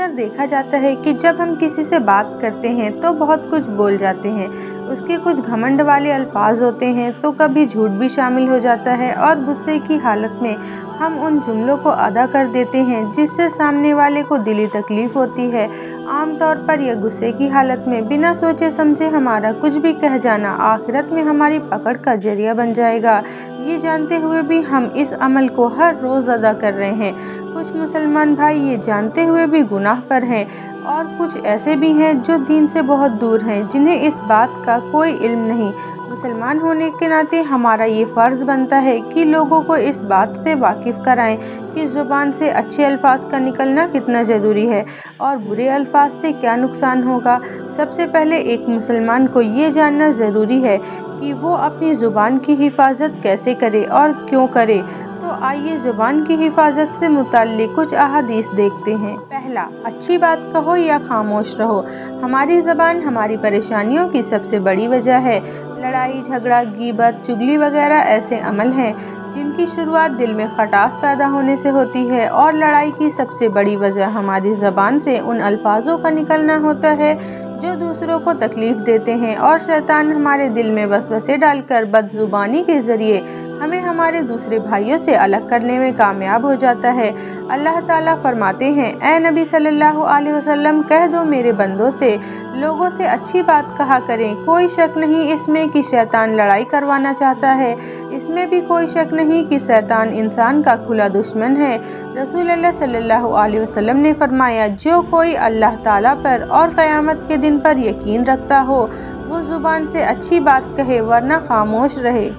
अक्सर देखा जाता है कि जब हम किसी से बात करते हैं तो बहुत कुछ बोल जाते हैं। उसके कुछ घमंड वाले अल्फाज होते हैं तो कभी झूठ भी शामिल हो जाता है और गुस्से की हालत में हम उन जुमलों को अदा कर देते हैं, जिससे सामने वाले को दिली तकलीफ़ होती है। आमतौर पर यह गुस्से की हालत में बिना सोचे समझे हमारा कुछ भी कह जाना आखिरत में हमारी पकड़ का ज़रिया बन जाएगा। ये जानते हुए भी हम इस अमल को हर रोज़ अदा कर रहे हैं। कुछ मुसलमान भाई ये जानते हुए भी गुनाह पर हैं और कुछ ऐसे भी हैं जो दीन से बहुत दूर हैं, जिन्हें इस बात का कोई इल्म नहीं। मुसलमान होने के नाते हमारा ये फ़र्ज़ बनता है कि लोगों को इस बात से वाकिफ़ कराएँ कि ज़ुबान से अच्छे अल्फाज का निकलना कितना ज़रूरी है और बुरे अल्फाज से क्या नुकसान होगा। सबसे पहले एक मुसलमान को ये जानना ज़रूरी है कि वो अपनी ज़ुबान की हिफाजत कैसे करे और क्यों करे। तो आइए ज़ुबान की हिफाजत से मुतल कुछ अहादीस देखते हैं। पहला, अच्छी बात कहो या खामोश रहो। हमारी ज़बान हमारी परेशानियों की सबसे बड़ी वजह है। लड़ाई, झगड़ा, गीबत, चुगली वगैरह ऐसे अमल हैं, जिनकी शुरुआत दिल में खटास पैदा होने से होती है और लड़ाई की सबसे बड़ी वजह हमारी ज़बान से उन अल्फाजों का निकलना होता है जो दूसरों को तकलीफ़ देते हैं और शैतान हमारे दिल में वसवसे डालकर बदजुबानी के ज़रिए हमें हमारे दूसरे भाइयों से अलग करने में कामयाब हो जाता है। अल्लाह ताला फरमाते हैं ए नबी सल्लल्लाहु अलैहि वसल्लम, कह दो मेरे बंदों से, लोगों से अच्छी बात कहा करें। कोई शक नहीं इसमें कि शैतान लड़ाई करवाना चाहता है। इसमें भी कोई शक नहीं कि शैतान इंसान का खुला दुश्मन है। रसूल अल्लाह सल्लल्लाहु अलैहि वसल्लम ने फरमाया, जो कोई अल्लाह ताला पर और क़यामत के दिन पर यकीन रखता हो, वो ज़ुबान से अच्छी बात कहे, वरना खामोश रहे।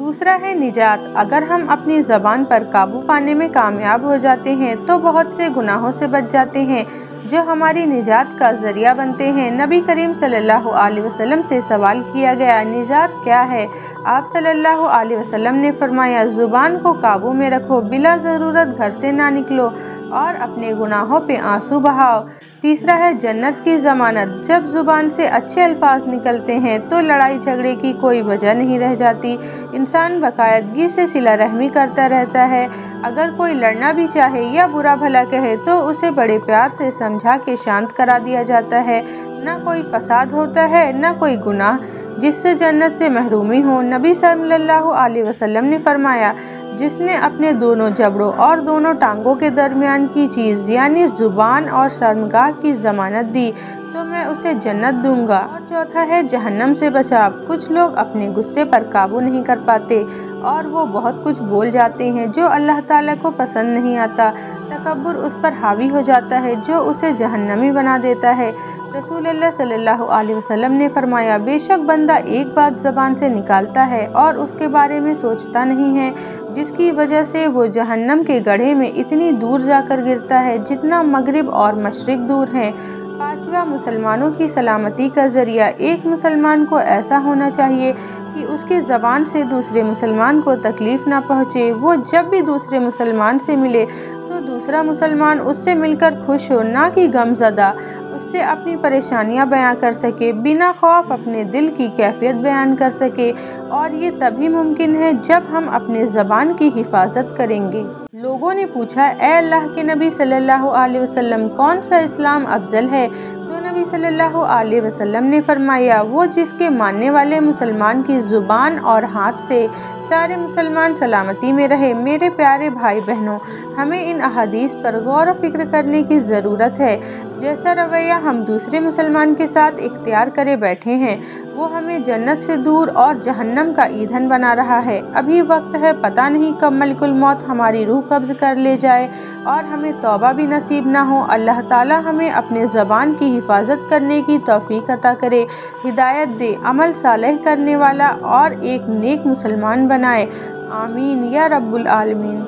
दूसरा है निजात। अगर हम अपनी ज़बान पर काबू पाने में कामयाब हो जाते हैं तो बहुत से गुनाहों से बच जाते हैं, जो हमारी निजात का ज़रिया बनते हैं। नबी करीम सल्लल्लाहु अलैहि वसल्लम से सवाल किया गया, निजात क्या है? आप सल्लल्लाहु अलैहि वसल्लम ने फरमाया, ज़ुबान को काबू में रखो, बिला ज़रूरत घर से ना निकलो। और अपने गुनाहों पे आँसू बहाओ। तीसरा है, जन्नत की ज़मानत। जब ज़ुबान से अच्छे अल्फाज निकलते हैं तो लड़ाई झगड़े की कोई वजह नहीं रह जाती। इंसान बाकायदगी से सिला रहमी करता रहता है। अगर कोई लड़ना भी चाहे या बुरा भला कहे तो उसे बड़े प्यार से समझा के शांत करा दिया जाता है। ना कोई फसाद होता है, ना कोई गुनाह, जिससे जन्नत से महरूमी हो। नबी सल्लल्लाहु अलैहि वसल्लम ने फरमाया जिसने अपने दोनों जबड़ों और दोनों टांगों के दरमियान की चीज़, यानी ज़ुबान और शर्मगाह की ज़मानत दी। तो मैं उसे जन्नत दूँगा। और चौथा है जहन्नम से बचाव। कुछ लोग अपने गुस्से पर काबू नहीं कर पाते और वो बहुत कुछ बोल जाते हैं जो अल्लाह ताला को पसंद नहीं आता। तकबर उस पर हावी हो जाता है जो उसे जहन्नमी बना देता है। रसूल सल्लल्लाहु अलैहि वसल्लम ने फरमाया, बेशक बंदा एक बात ज़बान से निकालता है और उसके बारे में सोचता नहीं है, जिसकी वजह से वो जहन्नम के गढ़े में इतनी दूर जाकर गिरता है जितना मगरिब और मशरक दूर हैं। पांचवा मुसलमानों की सलामती का ज़रिया। एक मुसलमान को ऐसा होना चाहिए कि उसकी ज़बान से दूसरे मुसलमान को तकलीफ़ ना पहुँचे। वो जब भी दूसरे मुसलमान से मिले तो दूसरा मुसलमान उससे मिलकर खुश हो, ना कि गमज़दा। उससे अपनी परेशानियाँ बयां कर सके, बिना खौफ अपने दिल की कैफियत बयान कर सके। और ये तभी मुमकिन है जब हम अपने ज़बान की हिफाजत करेंगे। लोगों ने पूछा, ए अल्लाह के नबी सल्लल्लाहु अलैहि वसल्लम, कौन सा इस्लाम अफजल है? तो नबी सल्लल्लाहु अलैहि वसल्लम ने फरमाया, वो जिसके मानने वाले मुसलमान की ज़ुबान और हाथ से सारे मुसलमान सलामती में रहे, मेरे प्यारे भाई बहनों हमें इन अहादीस पर गौर व फ़िक्र करने की ज़रूरत है। जैसा रवैया हम दूसरे मुसलमान के साथ इख्तियार करे बैठे हैं, वो हमें जन्नत से दूर और जहन्नम का ईंधन बना रहा है। अभी वक्त है, पता नहीं कब मलिकुल मौत हमारी रूह कब्ज़ कर ले जाए और हमें तौबा भी नसीब ना हो। अल्लाह ताला हमें अपने ज़बान की हिफाजत करने की तोफ़ी अता करे, हिदायत दे, अमल सालह करने वाला और एक नेक मुसलमान बनाए। आमीन या रब्बुल आलमीन।